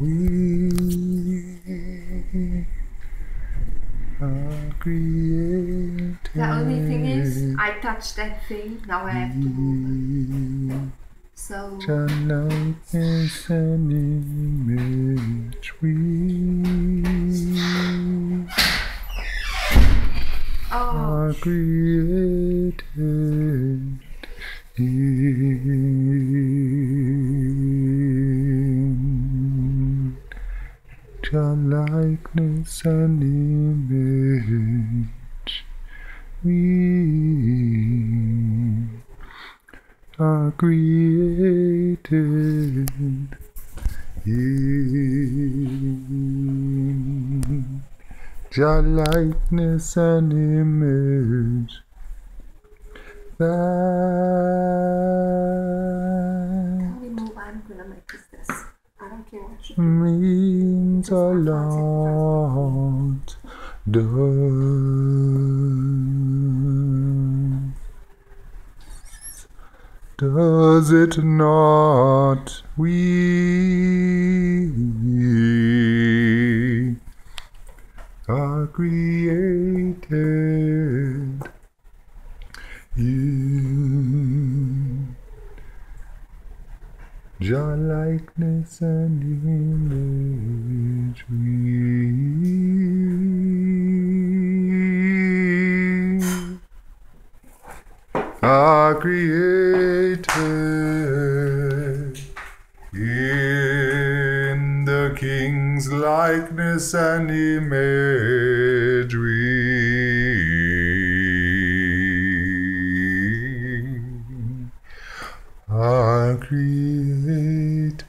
We are created. The only thing is, I touched that thing, now I have to move it. So, Your likeness and image we oh, are created in your likeness and image we are created in your likeness and image that can we move? I'm gonna make this. I don't care what you do. A lot does does it not we are created in your likeness and image are created in the King's likeness and image we created.